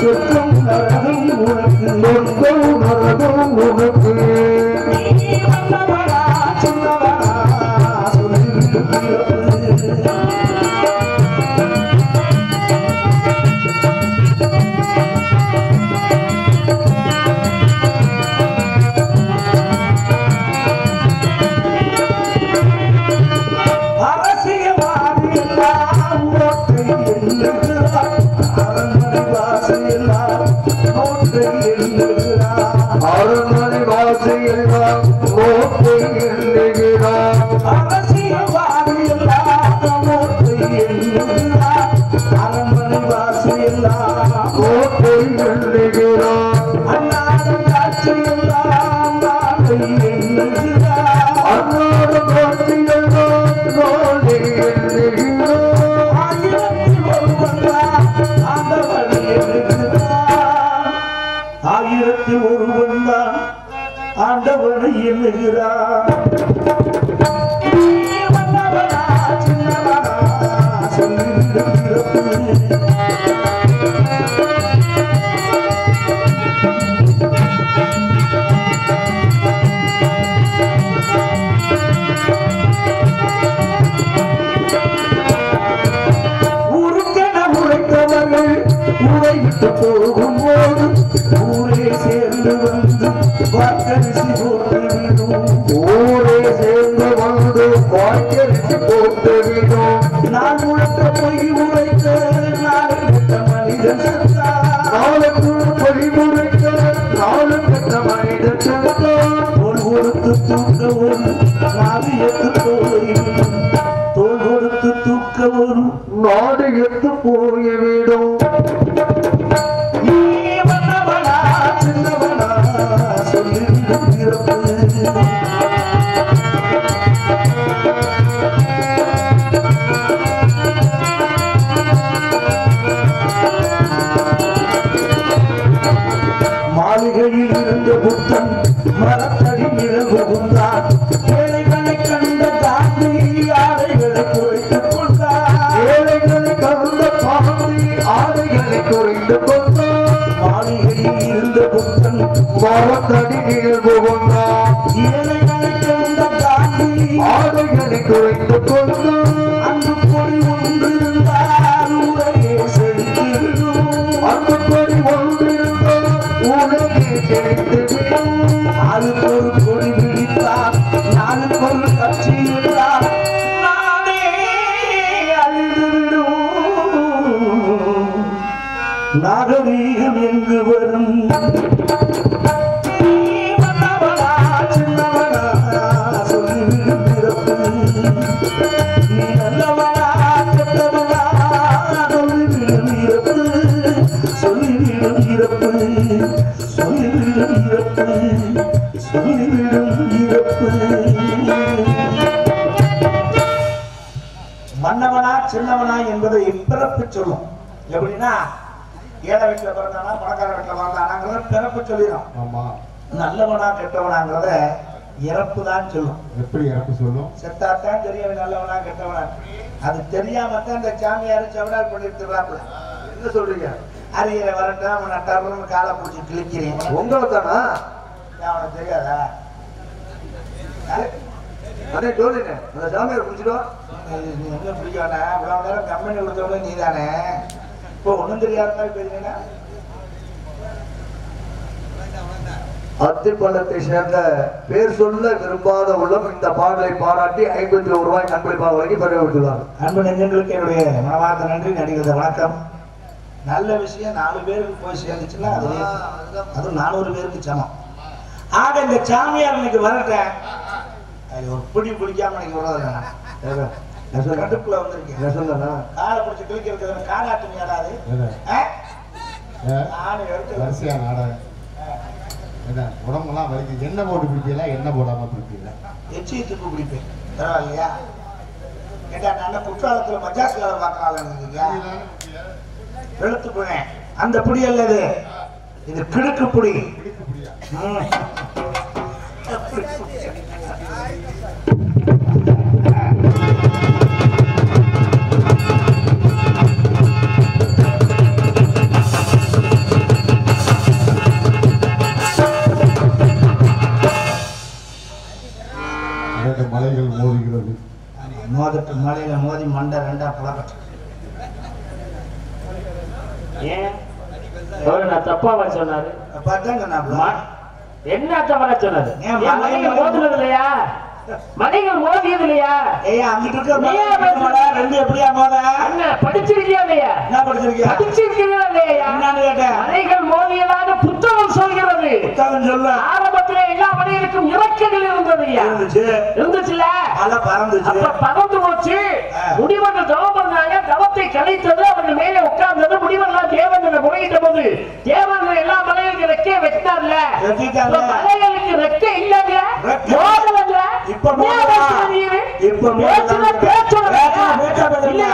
போகும் சொர்க்கம் நரகம் உனக்கு சொர்க்கம் நரகம் உனக்கு ஆயிரத்தி ஒருவன் தான் ஆண்டவனை எண்ணுகிறான் வாக்களித்து போட்டுவிடும் ஊரே சேர்ந்து வந்து வாய்க்கரிசி போட்டு விடும் நான் முழக்க போய் உழைத்த மனிதன் Gracias. எப்படின்னா ஏழை வீட்டுல பிறந்தானா பணக்கார வீட்டுல பிறந்தானாங்கிறத பிறப்பு சொல்லிடும். ஆமா. நல்லவனா கெட்டவனாங்கிறத இறப்பு தான் சொல்லும். எப்படி இறப்பு சொல்லும்? செத்தாத்தான் தெரியும் நல்லவனா கெட்டவனா. அது தெரியாம தான் இந்த சாமியார் செவடால் பண்ணிட்டுறாப்புல என்ன சொல்றீங்க? அரியரை வரட்டும் அவன் நட்டாருன்னு காலை பிடிச்சி கிழிக்கிறேன். உங்களை தானா அவனுக்கு தெரியாதா? அதே டோலினே அந்த சாமியார் பிடிச்சிடும். நீ ஒன்றும் பிடிக்க வேணாம் இவ்வளவு நேரம் கம்பெனி கொடுத்தவங்க நீ தானே இப்போ ஒன்றும் தெரியாத மாதிரி போயிருந்தீங்கன்னா அத்திப்பள்ளத்தை சேர்ந்த பேர் சொல்ல விரும்பாத உள்ளம் இந்த பாடலை பாராட்டி ஐம்பத்தி ஒரு ரூபாய் நண்பளிப்பாக வழங்கி பெறவிட்டுள்ளார் அன்பு நெஞ்சங்களுக்கு என்னுடைய மனமார்ந்த நன்றி நடிகர் வணக்கம். நல்ல விஷயம் நாலு பேருக்கு போய் சேர்ந்துச்சுன்னா அது அது நானூறு பேருக்கு சமம். ஆக இந்த சாமியார் இன்னைக்கு வரட்டேன். அது ஒரு பிடி பிடிக்காம இன்னைக்கு விடாது கடுப்புல வந்திருக்கேன் நெசந்தானா காலை பிடிச்சி கிழிக்கிறது காடாட்டு ஏடாது எது? ஏ? நானும் எடுத்து வரிசையா நாடகம் என்ன உடம்பெல்லாம் வலிக்கு. எண்ணெய் போட்டு பிடிக்கல எண்ணெய் போடாம பிடிக்கல. எச்சியை துப்பு பிடிப்பேன். பரவாயில்லையா? ஏண்டா நான் குற்றாலத்துல மஜாஸ் வேலை பார்க்கறாங்க வெளுத்து போனேன் அந்த புடி அல்ல இது. கிடுக்கு புடி ம். புழக்கட்டு மலையில மோதி மண்டை ரெண்டா புழக்கட்டு ஏன்? நான் தப்பாவா சொன்னாரு. நான் மா- என்ன தவறா சொன்னாரு? ஏன் என் மலை- மனைகள் மோதுனது இல்லையா? மனைகள் மோதியது இல்லையா ஏய் அங்கிட்டு இருக்க ரெண்டு எப்படியா மோத? படிச்சிருக்கியா இல்லையா என்ன படிச்சிருக்கியா? படிச்சிருக்கியா இல்லையா என்னன்னு கேட்டேன். மனைகள் மோதியதாக புத்தகம் சொல்கிறது. புத்தகம் சொல்லு. ஆரம்பத்திலே எல்லா மனைகளுக்கும் இறக்கைகள் இருந்தது இருந்துச்சு. இருந்துச்சுல மலை பறந்துச்சு. அப்ப பறந்து போச்சு. முடிவர்கள் தவம் பண்ணாங்க தவத்தை கலைத்தது அவர்கள் மேலே உட்கார்ந்தது முடிவெல்லாம் தேவன் முறையிட்ட போது தேவன் எல்லா மலைகளுக்கு வெட்டிட்டாங்க. இப்ப மலைகளுக்கு ரெக்கை இல்லங்க ரெக்கை. மோதலங்க இப்ப மோதலா? இப்ப மோதலா? பேச்சா. பேச்சா. இல்லையா?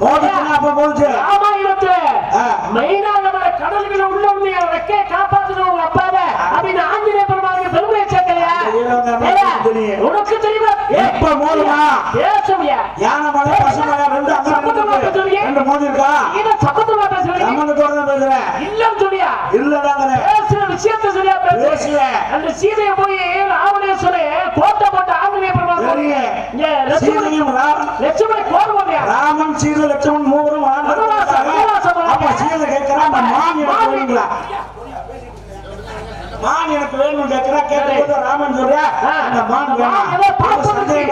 மோதுச்சுன்னா அப்ப மோதுச்சு. ராமாயணத்துல ஆ. மெயினா நம்ம கடல்களை உள்ள என் ரெக்கைய காப்பாத்தணும் உங்க அப்பாவை அப்படின்னு ஆஞ்சநேய உனக்கு தெரியுமா இப்ப மோதுமா? பேசுவியா யானை மலை பசு மலை ரெண்டு அங்க இருக்கு. பேசுறீங்க? ரெண்டு மோதி இருக்கா இத சத்தமா பேசுறீங்க சம்பந்தத்தோட தான் பேசுறேன் இல்லன்னு சொல்லியா இல்லடாங்கறேன் பேசுற விஷயத்த சொல்லியா பேசுறேன் பேசுவேன். அந்த சீதையை போய் ஆவணேஸ்வரே கோட்டை போட்டு. இங்க லட்சுமணி சீதையும் ராமன் லட்சுமணி சீதை லட்சுமணன் மூவரும். அப்ப சீதை கேட்கிறா அந்த மான் எனக்கு வேணும் கேட்கிறா கேட்கும்போது ராமன் சொல்றா அந்த மான் வேணும்.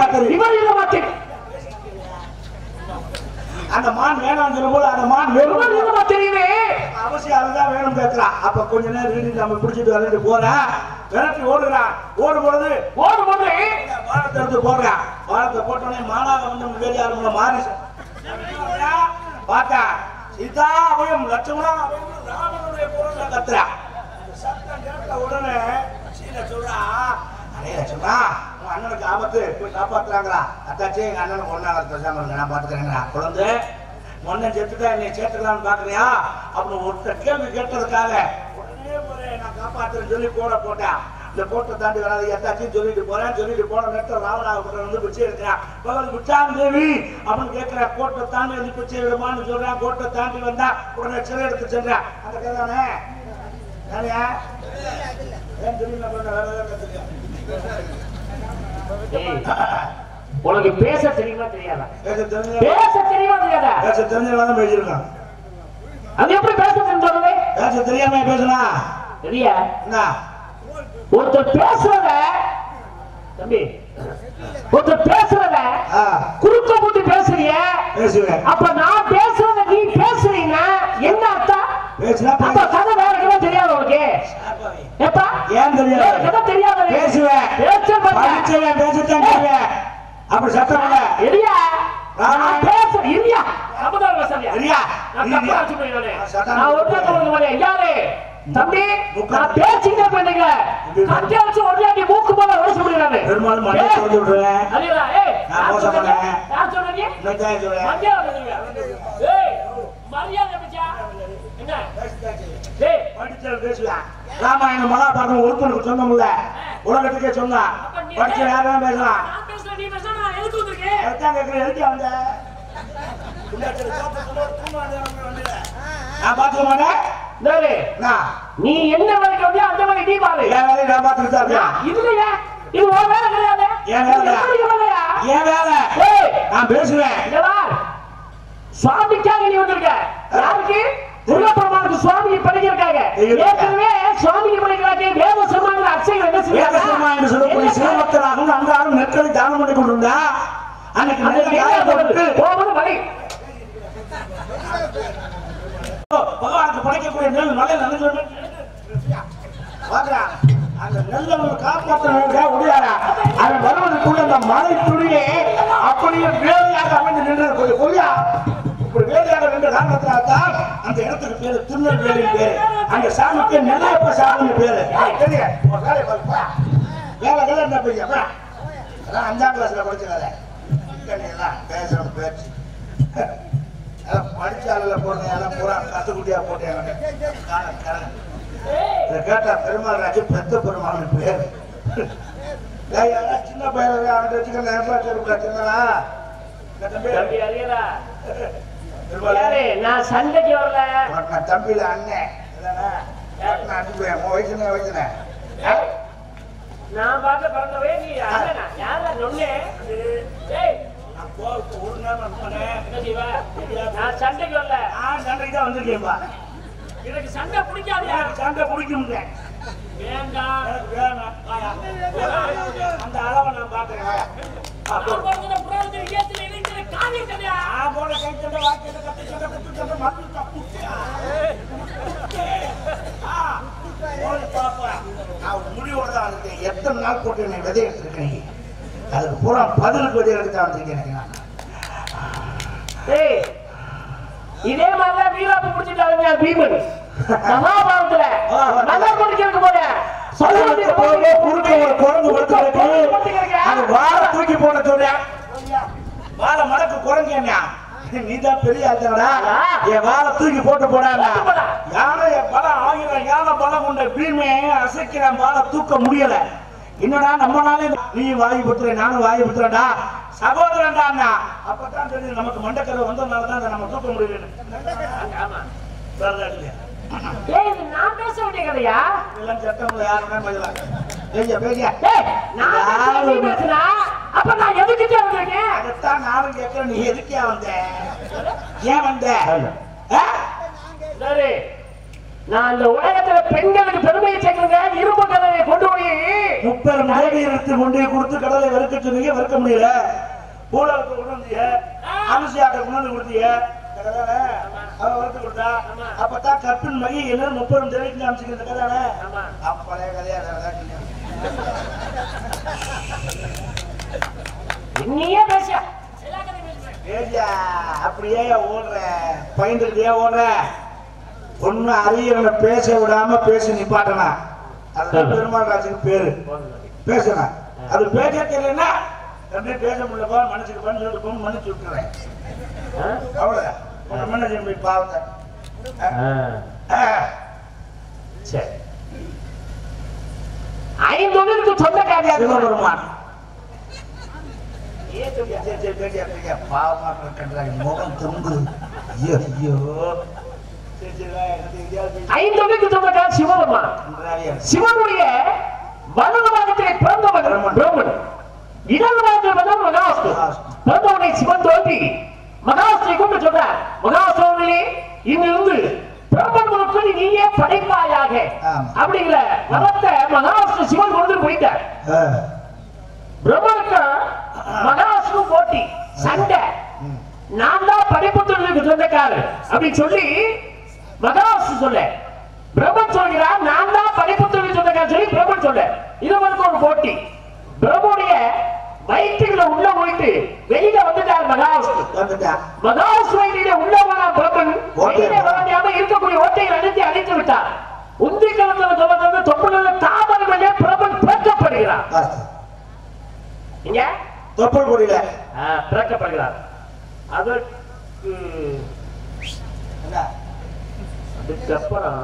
தெரியும் அந்த மான் வேணாம் சொல்லும்போது அந்த மான் இதை மாத்திரியுமே அவசியம் அதுதான் வேணும் கேட்கிறா. அப்ப கொஞ்ச நேரம் இருந்து நம்ம பிடிச்சிட்டு விளையாட்டு போறேன் விரட்டி ஓடுறான் ஓடும் பொழுது ஓடு போது வாரத்தை எடுத்து போடுறான் வாரத்தை போட்டோடனே மானாக வந்து வேறு யாரும் மாறி பார்த்தா சீதா அபயம் லட்சுமணா அபயம் ராமனுடைய குரல்ல கத்துறா. இந்த உடனே சீதை சொல்றா அடே லட்சுமணா உன் அண்ணனுக்கு ஆபத்து போய் காப்பாத்துறாங்களா அத்தாச்சி எங்க அண்ணனுக்கு ஒன்னாக பேசாம இருங்க நான் பாத்துக்கிறேங்களா குழந்தை முன்ன செத்துட்டா என்னை சேர்த்துக்கலாம்னு பாக்குறியா? அப்படின்னு ஒருத்தர் கேள்வி கேட்டதுக்காக உடனே போறேன் நான் காப்பாத்துறேன்னு சொல்லி போட போட்டேன் இந்த கோட்டை தாண்டி வராது எத்தாச்சும் சொல்லிட்டு போறேன் சொல்லிட்டு போன நேரத்தில் ராவணாவுக்கு வந்து பிச்சை எடுக்கிறான் பகல் பிச்சான் தேவி அப்படின்னு கேட்கிறா கோட்டை தாண்டி வந்து பிச்சை விடுமான்னு சொல்றான் கோட்டை தாண்டி வந்தா உடனே சிறை எடுத்து சென்றான் அந்த கதை உனக்கு பேச தெரியுமா தெரியாதா? பேச தெரியுமா தெரியாதா? பேச தெரிஞ்சவங்க தான் பேசியிருக்கான். அது எப்படி பேச தெரிஞ்சவங்க பேச தெரியாம பேசுனா? என்ன? ஒருத்தர் பேசுறத தம்பி ஒருத்தர் பேசுறத குறுக்க போட்டு பேசுறிய. அப்ப நான் பேசுறத நீ பேசுறீங்க என்ன அர்த்தம்? பேசுனா அப்ப. கதை தெரியாது உனக்கு எப்பா ஏன் தெரியாது? வேற கதை தெரியாது பேசுவேன். பேச மாட்டேன். படிச்சவன் பேசத்தான் செய்வேன் அப்படி சத்தம் இல்ல எரியா ராமா. நான் பேச எரியா சமுதாய வசதியா சரியா நான் நீதியா? தப்பா சொல்றேன் நானு. சட்டம் நான் ஒருத்தர் சொல்றது மாதிரி யாரு தம்பி. நான் பேசிக்கிட்டே பண்ணீங்க கட்டி வச்சு ஒரே மூக்கு போல வர சொல்லிடுறாரு பெருமாள் மண்டை திறந்து விடுறேன் அலிரா ஏய் நான் யார் மோசம் சொல்றீங்க? பண்ணேன். யார் சொல்றீங்க இன்னைக்கு தான் சொல்றேன் மரியாதை பண்ணுங்க. ஏய் மரியாதை படிச்சவன் பேசுவேன் ராமாயணம் மகாபாரதம் ஒருத்தனுக்கு சொந்தமில்ல உலகத்துக்கே சொன்னா. அப்ப நீ- படிச்ச யாரும் பேசலாம் நீ என்ன வேலைக்கு அந்த வேலை நீ பாரு. என் வேலையை நான் இதுலயா இது உன் வேலை கிடையாது. என் வேலை. என் வேலை. நான் பேசுவேன். சுவாமிக்காக நீ வந்திருக்க. யாருக்கு? முருகப்பெருமானுக்கு சுவாமி படிக்கிறாங்க இருக்க. ஏற்கனவே சுவாமிக்கு படிக்கிறாங்க வேத சமாங்கிற அர்ச்சைகள் என்ன வேதசர்மா என்று சொல்லக்கூடிய செய்யறாங்க சிவபக்தராகவும் அன்றாடம் நெற்களை தானம் பண்ணி கொண்டிருந்தா அன்னைக்கு போகுது வழி பகவானுக்கு படைக்கக்கூடிய நெல் மலை நனைஞ்சு பாக்குறா அந்த நெல்லை காப்பாற்ற முடியாதா அவன் வருவதற்குள்ள அந்த மலை துணியே அப்படியே வேலையாக அமைந்து நின்று கொய்யா இப்படி வேலையாக நின்ற காரணத்தினால்தான் அந்த இடத்துக்கு பேரு திருநெல்வேலி பேரு. அந்த சாமிக்கு நெல்லையப்ப சாமின்னு பேரு? தெரியும். வேலை வேலை என்ன பையன் போ. அதான் அஞ்சாம் கிளாஸ்ல படிச்ச வேலை. எல்லாம் பேசுறது பேச்சு. அதான் படிச்சாலில் போட்டேன் எல்லாம் பூரா கத்துக்குட்டியா போட்டேன். இதை கேட்டா பெருமாள் ராஜு பெத்த பெருமாள் பேர். சின்ன பையன் வச்சுக்க நேரத்தில் சின்னதா நான் சண்டைக்கு வரல. நான் தம்பியில அண்ணன் அனுப்புவேன் உன் வயசுனே வயசுனே நான் பார்க்க பிறந்தவே நீ யாரா ஏய். நான் சண்டைக்கு வரல. நான் சண்டைக்கு தான் வந்திருக்கேன்பா. எனக்கு சண்டை பிடிக்காதியா எனக்கு சண்டை பிடிக்கும்ங்க. வேண்டாம். அந்த அளவை நான் பார்க்கறேன், எத்தனை நாள் போட்டு விதை எடுத்திருக்கேன்? அதுக்கு பூரா பதிலுக்கு விதை எடுத்து வந்திருக்கேன் இதே மாதிரிதான் வீராப்பு பிடிச்சிட்டாங்க பீமன் மகாபாரதத்துல மலர் முடிக்கிறதுக்கு போல சொல்லுவதற்கு போக குறுக்க ஒரு குரங்கு. அது வாழை தூக்கி போட சொன்னேன். வாழை மடக்கு என்ன? நீதான் பெரிய ஆச்சனடா. என் வாழை தூக்கி போட்டு போடாதா. யானை பலம் ஆயிரம் யானை பலம் கொண்ட பீமே அசைக்கிறான் வாழை தூக்க முடியல என்னடா நம்மனாலே நீ வாயு புத்துற நானும் வாயு புத்துறடா சகோதரன்டா அண்ணா. அப்பதான் தெரியுது நமக்கு மண்டக்கரை வந்ததுனால தான் நம்ம தூக்க முடியல ஏய் இது நான் பேச வேண்டிய கதையா எல்லாம் சட்டம் யாருமே பதிலாக பேசியா பேசியா ஏய் நான் பேசுனா அப்ப நான் எதுக்கு வந்திருக்கேன்? அதைத்தான் நானும் கேட்கிறேன். நீ எதுக்கே வந்த? ஏன் வந்த? சரி. நான் இந்த உலகத்துல பெண்களுக்கு பெருமையை சேர்க்கிற இரும்பு கதையை கொண்டு போய் முப்பெரும் எடுத்து கொண்டு போய் கொடுத்து கடலை வெறுக்க சொன்னீங்க வெறுக்க முடியல. பூலகத்தை கொண்டு வந்தீங்க அனுசியாட்ட கொண்டு வந்து கொடுத்தீங்க அவ வறுத்து கொடுத்தா அப்பதான் கற்பின் மகி என்ன முப்பெரும் தேடிக்கு காமிச்சுக்கிற கதானே ஆமா. அப்பழைய கதையா? நீயே பேசியா அப்படியே ஓடுற பயந்துக்கிட்டே ஓடுற. ஒண்ணு அரியவனை பேச விடாம பேசி நிப்பாட்டனா? அதுதான் பெருமாள் ராஜுக்கு பேரு. பேசுறேன் அது பேச தெரியலன்னா பேச முடியலப்பா மன்னிச்சுக்கு பண்ணி சொல்லிட்டு மன்னிச்சு விட்டுறேன். அவ்வளவுதான். மேனேஜர் போய் பாவத்தை சரி ஐந்தொழிலுக்கு சரி, பாவமா இருக்கின்றாங்க முகம் தொங்குது ஐயோ ஐந்தொழிலுக்கு சொந்தக்கார சிவபெருமான் சிவனுடைய வலது பாகத்திலே பிறந்தவன் பிரம்மன். இடது பாகத்தில் வந்தவன் மகாஸ்து பிறந்தவனை சிவன் தோன்றி மகாஸ்திரை கூப்பிட்டு சொல்றார். மகாஸ்திரே இங்கிருந்து பிரம்மன் முதற்கொண்டு நீயே படைப்பாயாக. அப்படிங்கிற வரத்தை மகாஸ்திர சிவன் கொண்டு போயிட்டார். பிரம்மனுக்கு மகாஸ்து போட்டி சண்டை. நான் தான் படைப்புத்தொழிலுக்கு சொந்தக்காரர். அப்படின்னு சொல்லி மகாசு சொல்ல பிரம்மன் சொல்கிறார் நான் தான் படைப்புத்தொழில் சொந்தக்காரர் சொல்லி பிரம்மன் சொல்ல இருவருக்கு ஒரு போட்டி. பிரம்முடைய வயிற்றுல உள்ள போயிட்டு வெளியில வந்துட்டார் வந்துட்டா. மகாசு வயிற்றில உள்ள போன ஓட்டை வெளியில வர முடியாம இருக்கக்கூடிய ஓட்டையை அழுத்தி அழித்து விட்டார். உந்தி கலந்தது தொடர்ந்து தொப்புள்ள தாமரையிலே பிரம்மன் பிறக்கப்படுகிறார். வாஸ்து. இங்க தொப்பல் கொடியில ஆ, பிறக்கப்படுகிறார். என்ன? அதுக்கப்புறம்?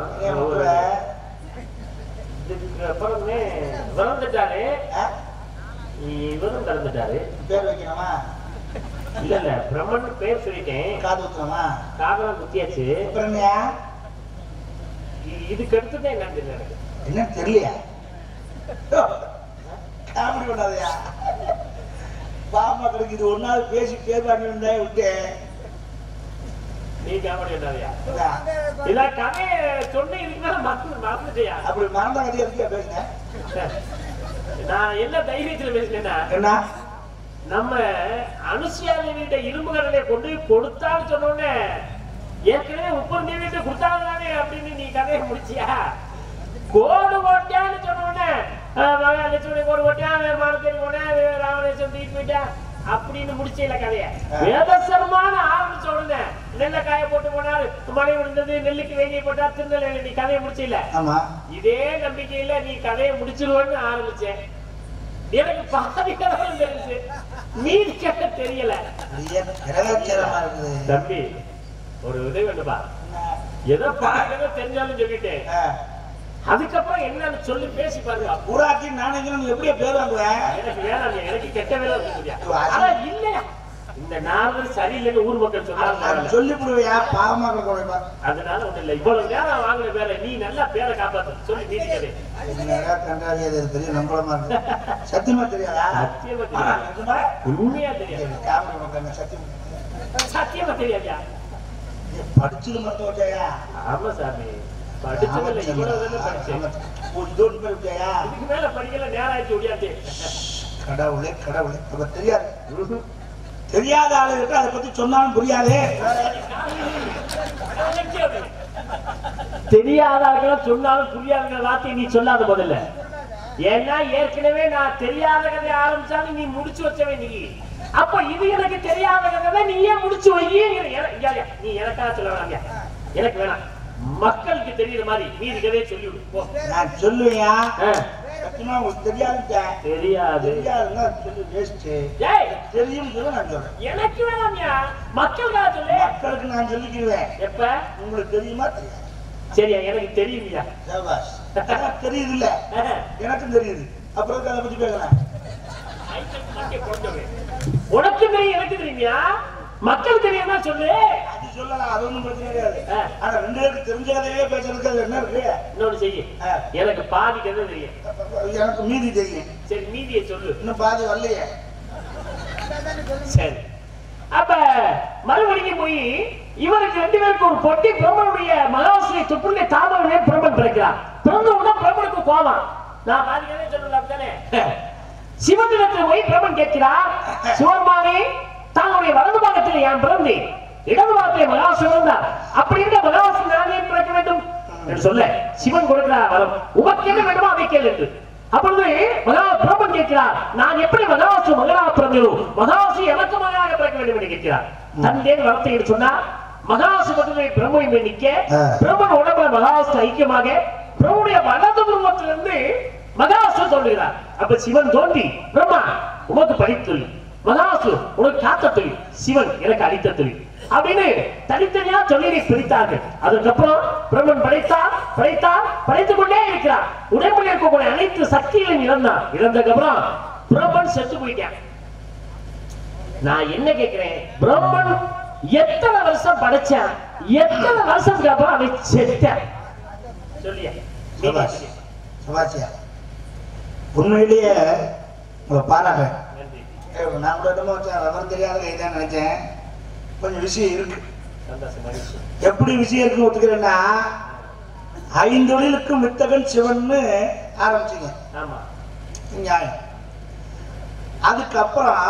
இதுக்கப்புறமே பிறந்துட்டாரு ஆ? இவரும் பிறந்துட்டாரு பேர் வைக்கணுமா? இல்ல இல்ல பிரம்மன் பேர் சொல்லிட்டேன். காது ஊத்தணுமா காதலாம் குத்தியாச்சு. அப்புறம் இதுக்கு அடுத்ததான் என்னன்னு தெரியல எனக்கு. என்னன்னு தெரியலையா? காமெடி பண்ணாதயா? பாப்பா கிடக்கு இது ஒன்னாவது பேசி பேர் வாங்கி வந்தா விட்டேன் நீ காமெடி இந்தா, இல்ல கதையை சொன்ன இதுக்கு மேல மறந்து மறந்துட்டியா? அப்படி மறந்த கதையை பேசுனேன் நான் என்ன தைரியத்துல பேசினேன்னா என்ன? நம்ம அனுசியா தேவிட்ட இரும்பு கடலை கொண்டு போய் கொடுத்தான்னு சொன்ன உடனே ஏற்கனவே உப்பர் தேவிட்ட கொடுத்தாங்க அப்படின்னு நீ கதையை முடிச்சியா? கோடு ஓட்டியான்னு சொன்ன உடனே ஆஹ், மகாலட்சுமி கோடு ஓட்டியா மானத்தேவி போனேன் ராமநேசன் தூக்கிட்டு போயிட்டா? அப்படின்னு முடிச்சல கதைய. வேதசரமான ஆரம்பிச்ச உடனே நெல்லை காய போட்டு போனாரு. மழை விழுந்தது நெல்லுக்கு வேங்கி போட்டா திருநெல்வேலி நீ கதையை முடிச்சில இதே நம்பிக்கையில நீ கதையை முடிச்சிருவன்னு ஆரம்பிச்சேன். எனக்கு பாதி கதை தெரிஞ்சு மீதி கதை தெரியல. தம்பி ஒரு உதவி வேண்டுமா? ஏதோ பாதி தெரிஞ்சாலும் சொல்லிட்டேன். அதுக்கப்புறம் என்னன்னு சொல்லி பேசி பாருங்க. ஊராட்சி நாணயங்கள் நீ எப்படியே பேர் வாங்குவேன் எனக்கு வேணாம் எனக்கு கெட்ட வேலை இல்லையா? இந்த நாரதர் சரியில்லைன்னு ஊர் மக்கள் சொன்னாங்க சொல்லி விடுவையா பாவமாக அதனால ஒண்ணு இல்ல. இவ்வளவு நேரம் வாங்கின பேரை நீ நல்லா பேரை காப்பாத்து. சொல்லி நீதி கதை என்னடா கண்டாவி அது பெரிய நம்பளமா இருக்கு. சத்தியமா தெரியாதா? சத்தியமா தெரியாது. உண்மையா தெரியாது. பண்றாங்க, சத்தியமா சத்தியமா தெரியாதியா நீ படிச்சது மட்டும் வச்சாயா ஆமா சாமி. படிச்சதில்ல இவ்வளவு படிச்சேன். இதோடு இதுக்கு மேல படிக்கல நேரம் ஆயிடுச்சு ஒடியாச்சு கடவுளே கடவுளே. தெரியாது. தெரியாத ஆளுகிட்ட அதை பத்தி சொன்னாலும் புரியாதே. தெரியாதவர்கள சொன்னாலும் புரியாதுங்கிற வார்த்தையை நீ சொல்லாத முதல்ல. ஏன்னா ஏற்கனவே நான் தெரியாத கதை ஆரம்பிச்சாலும் நீ முடிச்சு வச்சவன் நீ. அப்ப இது எனக்கு தெரியாத கதை நீயே முடிச்சு வை? நீ எனக்காக சொல்ல வேணாம். எனக்கு வேணாம். மக்களுக்கு தெரியுற மாதிரி மீதி கதையை சொல்லிவிடு. நான் சொல்லுவியா உங்களுக்கு தெரியாதுட்டேன் தெரியாது. தெரியாதுன்னா சொல்லி வேஸ்ட் தெரியும் சொல்ல நான் சொல்றேன். எனக்கு வேணாம்யா. மக்களுக்காக சொல்லு. மக்களுக்கு நான் சொல்லிக்கிடுவேன் எப்ப? உங்களுக்கு தெரியுமா? தெரியாது. சரியா எனக்கு தெரியும்யா. சபாஷ் தெரியுது இல்ல எனக்கும் தெரியுது. அப்புறம் அதை பத்தி பேசுறேன் உனக்கு தெரியும் எனக்கு தெரியுமியா. மக்கள் தெரியுமா சொல்லு. அது சொல்லலாம் அது ஒண்ணும் பிரச்சனை கிடையாது. ஆனா ரெண்டு பேருக்கு தெரிஞ்ச கதையே பேசுறதுக்கு அதுல என்ன இருக்கு? இன்னொன்னு செய்ய. எனக்கு பாதி கதை தெரியும். எனக்கு மீதி தெரியும். சரி மீதியை சொல்லு. இன்னும் பாதி வரலையே. சரி. அப்ப மறுபடியும் போய் இவருக்கு ரெண்டு பேருக்கு ஒரு பொட்டி பிரம்மனுடைய மகாசிரி துப்புடைய தாமரனே பிரம்மன் பிறக்கிறார். பிறந்த உடனே பிரம்மனுக்கு கோபம். நான் பாதி கதை சொல்லலாம் தானே சிவனிடத்தில் போய் பிரம்மன் கேட்கிறார் சிவருமானே தாங்களுடைய வலது பாகத்தில் என் பிறந்து? இடது பாகத்தில் மகாசு இருந்தார் அப்படி இருக்க மகாசு நான் ஏன் பிறக்க வேண்டும் என்று சொல்ல சிவன் கொடுக்கிறார் வரம். உமக்கு என்ன வேண்டுமோ அதை கேள் என்று. அப்பொழுது மகா பிரம்மன் கேட்கிறார் நான் எப்படி மகாசு மகனா பிறந்தோ மகாசு எனக்கு மகனாக பிறக்க வேண்டும் என்று கேட்கிறார். தந்தேன் வரத்தை என்று சொன்னார் மகாசு மகனை பிரம்மனை நிற்க ஆ. பிரம்மன் உடம்புல மகாசு ஐக்கியமாக பிரம்முடைய வலது உருவத்திலிருந்து மகாசு தோன்றுகிறார். அப்ப சிவன் தோன்றி பிரம்மா உமக்கு படித்தொழில் மகாசு உனக்கு காத்த தொழில் சிவன் எனக்கு அளித்த தொழில் அப்படின்னு தனித்தனியா தொழிலை பிரித்தார்கள். அதுக்கப்புறம் பிரம்மன் படைத்தார் படைத்தார் படைத்துக் கொண்டே இருக்கிறார் உடம்புல இருக்கக்கூடிய அனைத்து சக்திகளையும் இழந்தான். இழந்ததுக்கப்புறம் பிரம்மன் செத்து போயிட்டான். நான் என்ன கேட்கிறேன்? பிரம்மன் எத்தனை வருஷம் படைச்சான்? எத்தனை வருஷத்துக்கு அப்புறம் அவன் செத்தான். சொல்லியா. உண்மையிலேயே பாராட்டுறேன். நான் கூட என்னமோ விவரம் தெரியாத கைதான் நினைச்சேன். கொஞ்சம் விஷயம் இருக்கு. எப்படி விஷயம் இருக்குன்னு ஒத்துக்கிறேன்னா ஐந்தொழிலுக்கும் வித்தகன் சிவன்னு ஆரம்பிச்சீங்க. ஆமா. நியாயம் அதுக்கப்புறம்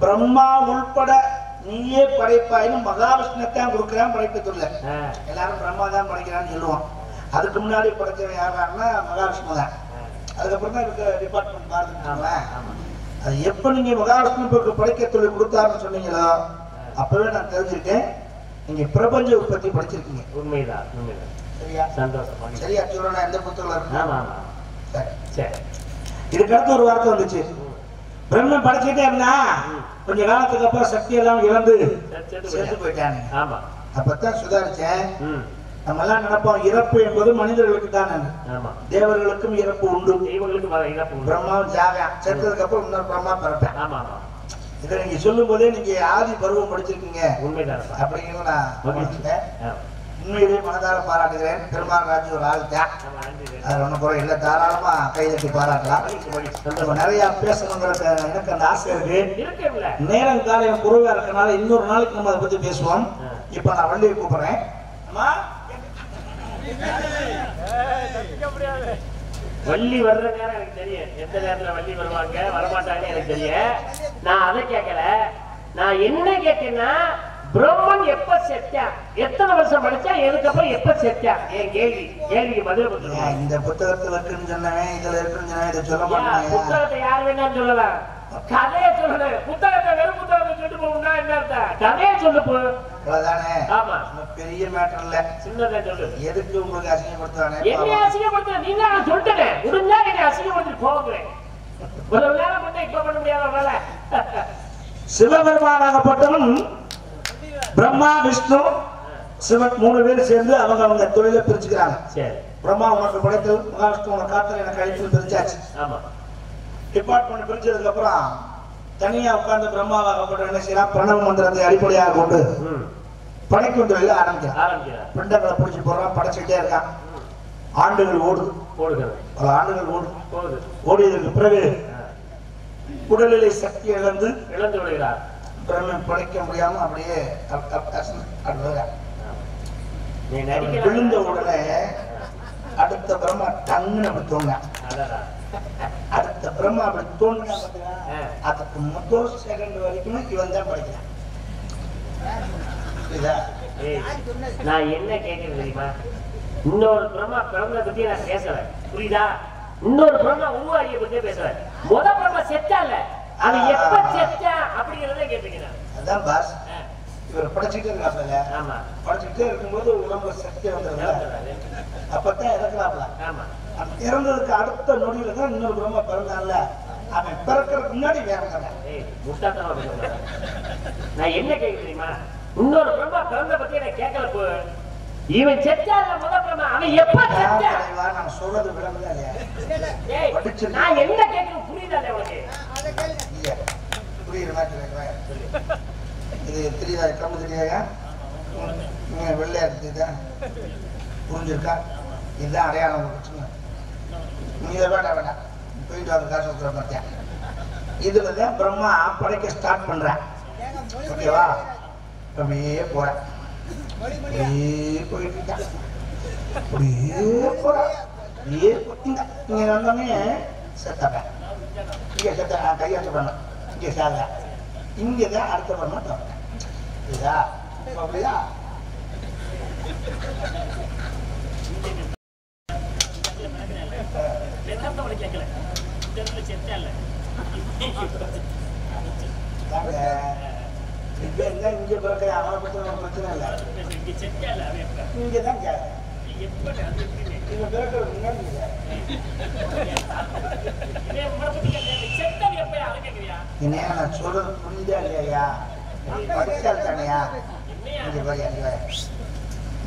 பிரம்மா உள்பட நீயே படைப்பாயின்னு மகாவிஷ்ணுத்தான் கொடுக்குறான் படைப்பு தொழில ஆ, எல்லாரும் பிரம்மா தான் படைக்கிறான்னு சொல்லுவோம். அதுக்கு முன்னாடி படைச்சவன் யாருன்னா மகாவிஷ்ணு தான். அதுக்கப்புறம் தான் இதுக்கு டிபார்ட்மெண்ட் ஆமா. அது எப்ப நீங்க மகாவிஷ்ணுவுக்கு படைக்க தொழில் கொடுத்தாருன்னு சொன்னீங்களோ அப்பவே நான் தெரிஞ்சுக்கிட்டேன் நீங்க பிரபஞ்ச உற்பத்தி படிச்சிருக்கீங்க. உண்மைதான் உண்மைதான். சரியா? சந்தோஷம் சரியா? சொல்றேன் எந்த புத்தகம் சரி. சரி. இதுக்கு அடுத்து ஒரு வார்த்தை வந்துச்சு. பிரம்மன் படைச்சிட்டே இருந்தா கொஞ்ச காலத்துக்கு அப்புறம் சக்தி எல்லாம் இழந்து செத்து. போயிட்டாங்க அப்பதான் சுதாரிச்சேன். நம்ம எல்லாம் நினைப்போம் இறப்பு என்பது மனிதர்களுக்கு தான். ஆமா. தேவர்களுக்கும் இறப்பு உண்டு. பிரம்மாவும் ஜாகம் செத்ததுக்கு அப்புறம் இன்னொரு பிரம்மா பிறப்பேன். ஆமா ஆமா. இதை நீங்க சொல்லும் போதே நீங்க ஆதி பருவம் படிச்சிருக்கீங்க. உண்மைதான் அப்படிங்கிறத நான். உண்மையிலேயே மனதார பாராட்டுகிறேன். பெருமாள் ராஜ் ஒரு ஆள் தான். அது ஒன்றும் குறை இல்லை. தாராளமா கைதட்டி பாராட்டலாம். நிறைய பேசணுங்கிறது எனக்கு அந்த ஆசை இருக்கு. நேரம் காலையில் குறைவா இருக்கனால இன்னொரு நாளைக்கு நம்ம அதை பத்தி பேசுவோம். இப்ப நான் வண்டியை கூப்பிடுறேன். அம்மா வள்ளி வர்ற நேரம் எனக்கு தெரியும். எந்த நேரத்துல வள்ளி வருவாங்க வரமாட்டாங்கன்னு எனக்கு தெரியும். நான் அதை கேட்கல. நான் என்ன கேட்டேன்னா பிரம்மன் எப்ப செத்தான் எத்தனை வருஷம் படிச்சா எதுக்கப்புறம் எப்ப செத்தான் என் கேள்வி. கேள்விக்கு பதில் கொடுத்துருவாங்க இந்த புத்தகத்துல இருக்குன்னு சொன்னவன் இதுல இருக்குன்னு சொன்னவன் இதை சொல்ல மாட்டாங்க புத்தகத்தை யார் வேணாலும் சொல்லலாம். கதையை சொல்லு புத்தகத்தை வெறும் புத்தகத்தை சொல்லிட்டு போகணும்னா என்ன அர்த்தம்? கதையை சொல்லு போ. அவ்வளவுதானே? ஆமா. பெரிய மேட்டர் இல்ல. சின்னதை சொல்லு. எதுக்கு உங்களுக்கு அசிங்கப்படுத்துவானே என்னை. அசிங்கப்படுத்த நீங்க நான் சொல்லிட்டேன். முடிஞ்சா என்னை அசிங்கப்படுத்திட்டு போகிறேன் ஒரு நேரம் பண்ண இப்ப பண்ண முடியாத வேலை சிவபெருமானாகப்பட்டவன் பிரம்மா விஷ்ணு சிவன் மூணு பேர் சேர்ந்து அவங்க அவங்க தொழிலை பிரிச்சுக்கிறாங்க. சரி. பிரம்மா உனக்கு படைத்தல் மகாவிஷ்ணு உனக்கு காத்தல் எனக்கு அழித்தல் பிரிச்சாச்சு. ஆமா. டிபார்ட்மெண்ட் பிரிச்சதுக்கு அப்புறம் தனியா உட்கார்ந்து பிரம்மாவாகப்பட்ட என்ன செய்யலாம் பிரணவ மந்திரத்தை அடிப்படையாக கொண்டு தொழில ஆரம்பிக்கிறான். பிண்டங்களை பிடிச்சி போடுறான் படைச்சுக்கிட்டே இருக்கான். ஆண்டுகள் ஓடுது பல ஆண்டுகள் ஓடுது ஓடியதற்கு பிறகு. உடல்நிலை சக்தி இழந்து இழந்து விடுகிறார். பிரம்மை படைக்க முடியாம அப்படியே விழுந்த உடனே அடுத்த பிரம்மா டங்குன்னு அடடா. அடுத்த பிரம்மா அப்படி தோணுங்க பாத்தீங்களா? ஆ. அதுக்கு முதல் செகண்ட் வரைக்கும் இவன் தான் படிக்கிறான். நான் என்ன கேட்கிறேன் தெரியுமா? இன்னொரு பிரம்மா பிறந்த பத்தி நான் பேசல. புரியுதா? இன்னொரு பிரம்மா உருவாகிய பத்தி பேசல. முத பிரம்மா செத்தால அது எப்ப செத்தா அப்படிங்கறத கேட்டீங்க நான். அதான் பாஸ். இவர் படைச்சிட்டே இருக்காப்ல. ஆமா. படைச்சிட்டே இருக்கும்போது உடம்புல சக்தி வந்துருங்க அப்பதான் இறக்கலாப்ல ஆமா. இறந்ததுக்கு அடுத்த நொடியில தான் இன்னொரு பிரம்மா பிறந்தான்ல. அவன் பிறக்கிறதுக்கு முன்னாடி வேற கதை. நான் என்ன கேட்க தெரியுமா? இன்னொரு பிரம்மா பிறந்த பத்தி நான் கேட்கல போ. இவன் செத்தால முத பிரம்மா அவன் எப்ப நான் செத்தா சொல்றது விளங்குதா இல்லையா? ஏய், படிச்சிருக்கேன். நான் என்ன கேட்கணும் புரியுதா உனக்கு? புரியுற மாதிரி கேட்கிறேன். இது தெரியுதா? கம்பு தெரியாதா? வெள்ளையா இருக்குதா புரிஞ்சிருக்கா? இதுதான் அடையாளம். நீ இதை வேண்டாம் வேண்டாம் போயிட்டு வந்து காசு கொடுக்குற பார்த்தியா இதுல தான் பிரம்மா படைக்க ஸ்டார்ட் பண்றேன். ஓகேவா? அப்படியே போறேன். அப்படியே போயிட்டு இருக்கேன். அப்படியே போறேன். அப்படியே போ- இங்க வந்தோடனே செத்தப்பேன் இங்க செத்த இங்க இங்க தான் அடுத்த பண்ண இதா அப்படியா தாங்க இப்ப என்ன இங்க பிறக்க அவனை பத்தி நமக்கு பிரச்சனை இல்லை இங்க தான் கேட்க இவன் பிறக்கிறது முன்னாடி என்னையா நான் சொல்றது புரியுதா இல்லையா படிச்சால் தானையா இங்க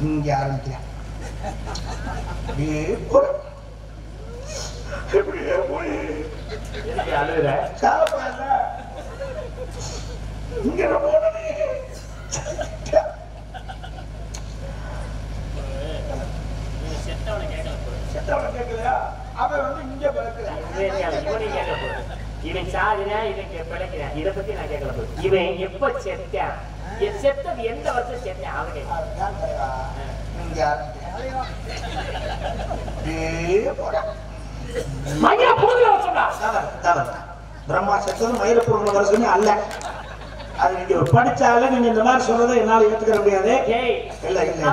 இங்க ஆரம்பிக்கிறேன் போய். இவன் யாரு? இவன் பிழைக்கிறான். இதை பத்தி நான் கேட்கல இவன் எப்ப செத்தான்? செத்தது எந்த வருஷம் செத்தான்? அவன் அதுதான். தவறு, தவறு. பிரம்மா செத்தது மயிலப்பூர்வ வருஷமே அல்ல. அது நீங்க படிச்சாலே நீங்க இந்த மாதிரி சொல்றதை என்னால ஏத்துக்கிற முடியாது. இல்ல இல்ல இல்லையா?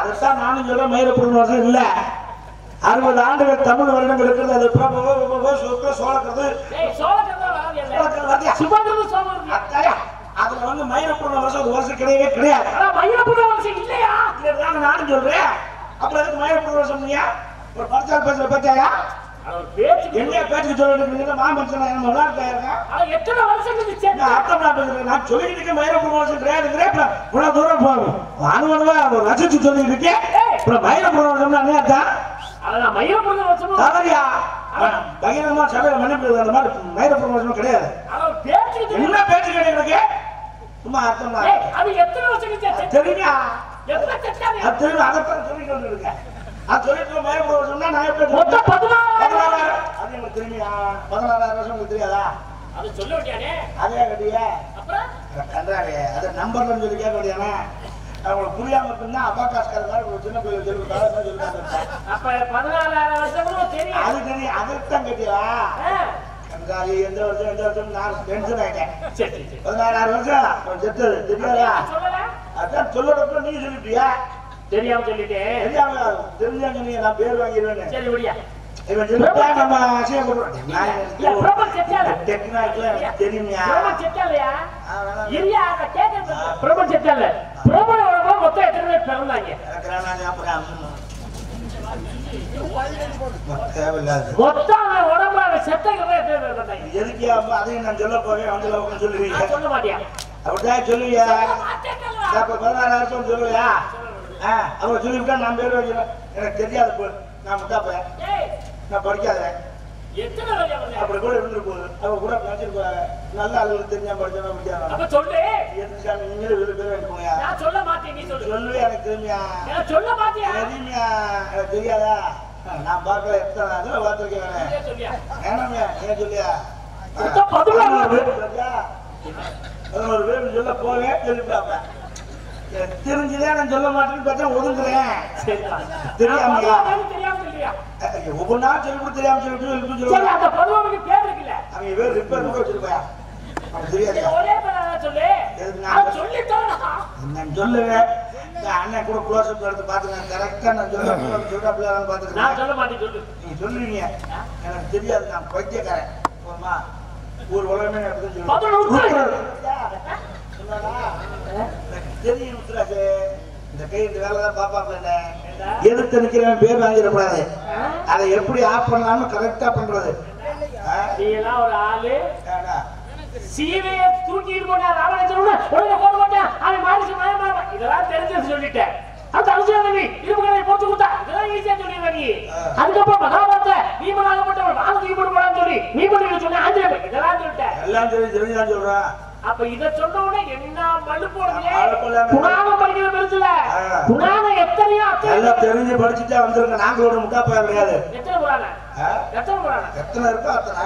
அதைத்தான் நானும் சொல்றேன் மயிலப்பூர்வ வருஷம் இல்ல. அறுபது ஆண்டுகள் தமிழ் வருடங்கள் இருக்கிறது அது பிரபவ, விபவ, சுக்ல, சோழக்கிறது. அதுல வந்து மயிலப்பூர்வ வருஷம் ஒரு வருஷம் கிடையவே கிடையாது. ஆனா மயிலை புடுங்குற வருஷம் இல்லையா? நானும் சொல்றேன். அப்புறம் எதுக்கு மயிலப்பூர்வ வருஷம் நீங்க ஒரு பரிசால் பேசுற பத்தியா என்ன பேச்சுக்கு சொல்லிட்டு மாமனுஷன் என்ன விளையாட்டு இருக்கேன் எத்தனை வருஷம்? நான் அர்த்தம் நான் பேசுறேன். நான் சொல்லிட்டு இருக்கேன் மயிலப்பூர் வருஷம் அப்புறம் இவ்வளவு தூரம் போகும் அனுமதிவா ரசிச்சு சொல்லிட்டு இருக்கேன். அப்புறம் மயிலப்பூர் வருஷம் என்ன அர்த்தம்? அதான் தவறியா? பகிரங்கமா சபையில மன்னிப்பு அந்த மாதிரி மயிலப்பூர் வருஷம் கிடையாது. என்ன பேச்சு கிடையாது சும்மா அர்த்தம்? தெரியுமா? எப்ப செத்தான்? அது அதைத்தான் சொல்லிட்டு வருஷம்னா நான் எப்படி மொத்தம் பதினாறு. பதினாறாயிரம் அது எனக்கு தெரியுமா பதினாறாயிரம் வருஷம் உங்களுக்கு தெரியாதா? அது சொல்ல வேண்டியானே. அதே கட்டியே. அப்புறம்? கன்றாடி அது நம்பர்லன்னு சொல்லி கேட்க வேண்டியானே அவங்களுக்கு புரியாம இருக்குன்னா அபாகாஸ்காரர் ஒரு சின்ன பிள்ளை சொல்லி சொல்லிட்டாங்க அப்ப பதினாலாயிரம் தெரியும். அது தெரியும். அதுதான் கேட்டியா? எந்த வருஷம் எந்த வருஷம்? நான் டென்ஷன் ஆயிட்டேன். பதினாறாயிரம் வருஷம். செத்தது தெரியாதா? அதான் சொல்லறப்ப நீ சொல்லிட்டியா? தெரியாம சொல்லிட்டேன் தெரியாம தெரிஞ்சாங்க நீ நான் பேர் வாங்கிடுவேன் சரி அப்படிதான் சொல்லுவியா? சொல்லுவியா? அவங்க சொல்லிவிட்டா நான் பேர் வைக்கிறேன் எனக்கு தெரியாது நான் முட்டாப்பேன் நான் படிக்காதேன் அப்படி கூட இருந்துட்டு போகுது. அவ கூட நினைச்சிருப்பாங்க நல்ல ஆளுகளுக்கு தெரிஞ்சா படிச்சா அப்ப சொல்லு. நீங்களே வெளியே பேர் நான் சொல்ல மாட்டேன் நீ சொல்லு. சொல்லுவே எனக்கு தெரியுமியா? எனக்கு சொல்ல மாட்டியா தெரியுமியா? எனக்கு தெரியாதா? நான் பார்க்கல எத்தனை அதில் பார்த்துருக்கேன் நீயே சொல்லியா? வேணாமியா பதினோரு பேர் சொல்ல போவேன் சொல்லிவிட்டாப்ப தெரிஞ்சுதே நான் சொல்ல மாட்டேன்னு பார்த்தா ஒதுங்குறேன். தெரியாமையா? ஒவ்வொன்னா சொல்லி கொடுத்து தெரியாம சொல்லி சொல்லி அந்த பருவனுக்கு அண்ணன் கூட க்ளோஸ் அப் சொல்லு நீங்க சொல்றீங்க எனக்கு தெரியாது நான் பைத்தியக்காரன். போமா ஊர் உலகமே எதிர்த்து நிக்கிறவன் பேர் வாங்கிடக்கூடாது. அதை எப்படி ஆஃப் பண்ணலாம்னு கரெக்டா பண்றது. ஒரு ஆளு. சீதையை தூக்கிட்டு போனா ராவணேஸ்வரன் உடனே போட மாட்டேன் அவன் மாறிச்சு மயமா இதெல்லாம் தெரிஞ்சது சொல்லிட்டேன். அந்த அனுசரணி இரும்பு கடை போட்டு கொடுத்தா இதெல்லாம் ஈஸியா சொல்லிடுவேன் நீ. அதுக்கப்புறம் மகாபாரத பீமனாகப்பட்டவன் வாங்க தூக்கி போட்டு போடான்னு சொல்லி நீ பண்ணி சொன்ன ஆஞ்சநேயர் இதெல்லாம் சொல்லிட்டேன். எல்லாம் தெரிஞ்சு தெரிஞ்சுதான் சொல்றான். அப்ப இத சொன்ன உடனே என்ன மண்ணு இல்லாம- புராணம் படிக்கிற பெருசுல. புராணம் எத்தனையோ எல்லாம் தெரிஞ்சு படிச்சுட்டா நாங்களோட முட்டா போய கிடையாது. எத்தனை புராணம்? எத்தனை புராணம் எத்தனை இருக்கோ அத்தனை.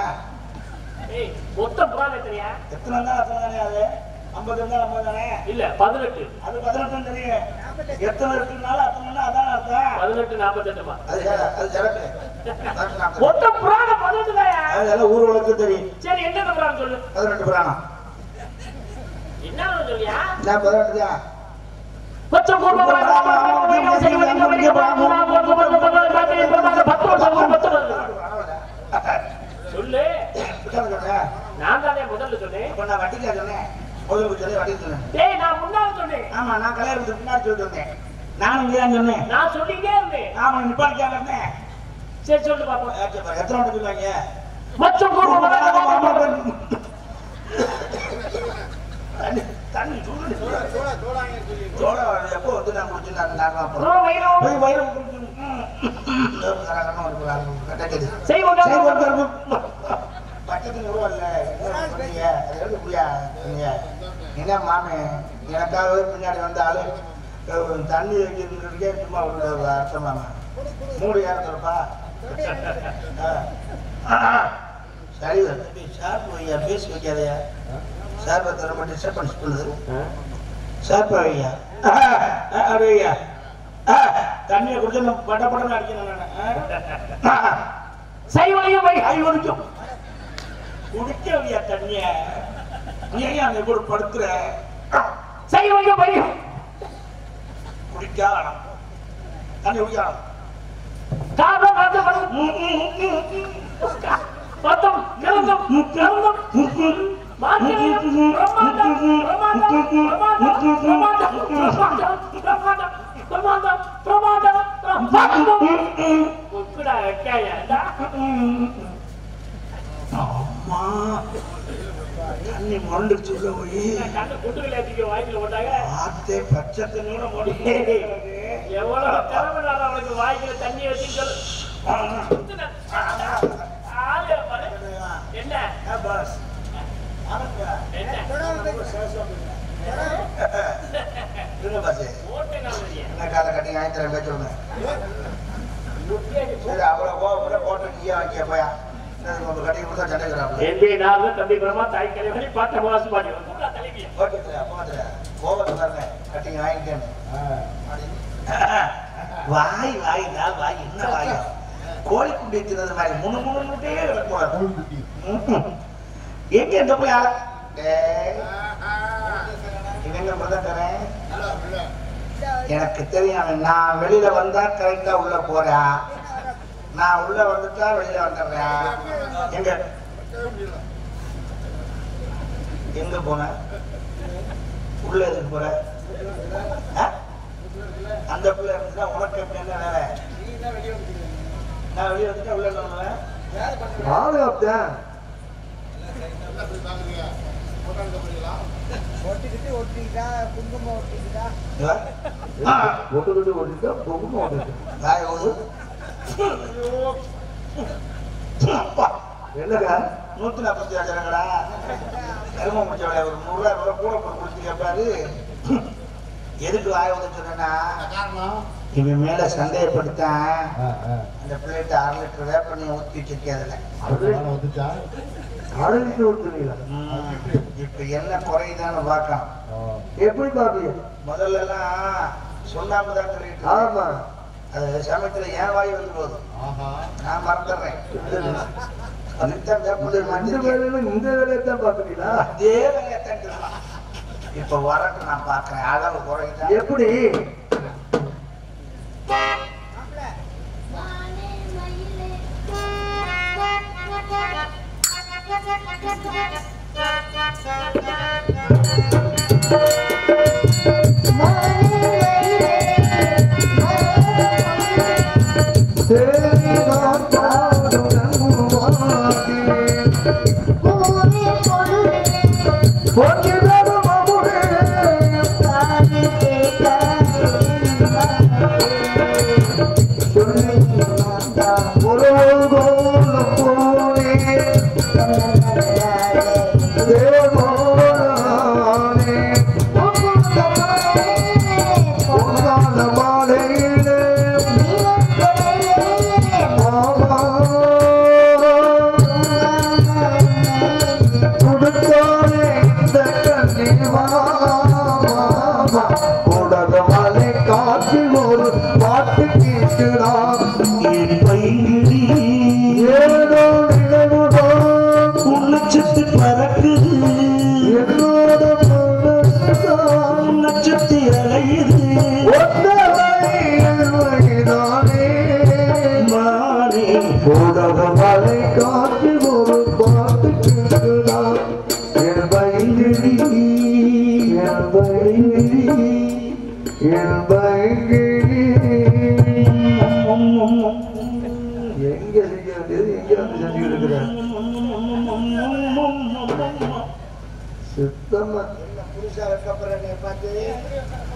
ஏய் மொத்த புராணம் எத்தனையா? எத்தனை தான் அத்தனை தானே அது? ஐம்பது இருந்தா ஐம்பது தானே? இல்ல பதினெட்டு. அது பதினெட்டு தெரியும் எத்தனை இருக்குனாலும் அத்தனை அதான் அர்த்தம். பதினெட்டு நாற்பத்தெட்டுமா அது அது நாற்பது. மொத்த புராணம் பதினெட்டு தாயா அது எல்லாம் ஊர் உலகத்துக்கு தெரியும். சரி என்னென்ன புராணம் சொல்லு? பதினெட்டு புராணம் நான் பதட்டதா கொஞ்சம் குடும்பமா சொல்லு நான் தானே முதல்ல சொன்னேன் நான் வட்டிக்கா சொன்னேன் முதல்ல சொல்லி வட்டி சொன்னேன் டேய் நான் முன்னால சொன்னேன் ஆமா நான் கல்யாணத்துக்கு முன்னாடி சொல்லிட்டேன் நானும் இங்கே தான் சொன்னேன் நான் சொல்லிட்டே இருந்தேன் ஆமா நிப்பாட்டிக்காக இருந்தேன் சரி சொல்லு பாப்போம் எத்தனை சொல்லுவாங்க மச்சம் குடும்பம் தண்ணி தண்ணி சோடா எப்போ வந்து நான் குடிச்சிருந்தாங்க வயிறம் என்ன மாமே? எனக்காகவே பின்னாடி வந்தாலும் தண்ணி வைக்கிறதுக்கே சும்மா ஒரு அர்த்தமாக மூணு ஏறத்துலப்பா சரி சாப்பிடுவையா பேசி வைக்காதயா? சார்பை தர ஐயா அரே ஐயா தண்ணியை குடிச்சு நான். அடிக்கணும் சைவழியும் போய் கை வலிக்கும் குடிக்க ஐயா தண்ணிய? ஏன் அந்த கூட படுத்துற சைவழியும் போய் குடிக்காத தண்ணி குடிக்காத காதம் காதம் மொத்தம் நிறந்தம் தண்ணி முரண்டுச்சு உள்ள போய் வார்த்தை பச்சை தண்ணியோட முடியும் எவ்வளவு திறமை அவனுக்கு வாய்க்கிற தண்ணி வச்சு என்ன காலை கட்டி ஞாயிற்றுக்கிழமை பேச்சு வந்தேன் சரி அவரை கோபத்தில் போட்டு நீ வாங்கிய போயா. என் பேர் நாலு தம்பி பிரமா தாய் கலைவனி பாட்ட. மாசு பாடி வாய் வாய் தான் வாய் என்ன வாய்? கோழி குட்டி தின்னது மாதிரி முன்னு முன்னுட்டே எங்க எந்த போய் ஆள இவங்க முதல் தரேன்? எனக்கு தெரியும் நான் வெளியில வந்தா கரெக்டா உள்ள போறேன் நான் உள்ள வந்துட்டா வெளியில வந்துடுறேன் எங்க? எங்க போன? உள்ள எதுக்கு போற? அந்த பிள்ளை இருந்துச்சுன்னா உனக்கு எப்படி என்ன வேலை? நான் வெளியே வந்துட்டா உள்ள பாதுகாப்பு ஒட்டுக்கிட்டு ஒட்டிட்டா குங்குமம் ஒட்டிட்டு என்னடா நூத்தி நாற்பத்தி ஆச்சாரங்களா கரும முடிச்சவளை ஒரு நூறுரூவா கூட போட்டு கொடுத்து கேட்பாரு எதுக்கு வாய வந்து சொன்னா இவன் மேல சந்தேகப்படுத்தான். அந்த பிள்ளைகிட்ட அரை லிட்டர் வேப்பண்ணியை ஊத்திட்டு இருக்கேன் அதுல? ஊத்துறீங்களா ம், இப்ப என்ன குறையுதான்னு பார்க்கலாம். எப்படி பாப்பீங்க முதல்ல எல்லாம் சொல்லாம தான் சொல்லிட்டு ஆமா. அது சமயத்துல என் வாய் வந்து போதும். ஆஹா. நான் மறந்துடுறேன். இந்த எண்ணெய் இந்த மாத்திருக்கேன். வேலையில இந்த வேலையை தான் பாக்குறீங்களா அதே வேலையை தான் செய்யலாம். இப்ப வரட்டு நான் பாக்குறேன் அளவு குறையுதா? எப்படி? மானே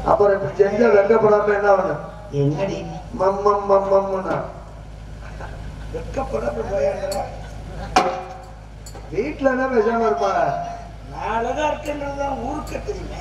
அப்புறம் இப்படி செஞ்சா வெக்கப்படாம என்ன ஆகணும் என்னடி? மம்மம் மம்மம்னா வெக்கப்பட போயாடுறா வீட்டுல என்ன பேசாம இருப்பாங்க? நான் அழகா இருக்குன்றதுதான் ஊருக்கு தெரியுமே.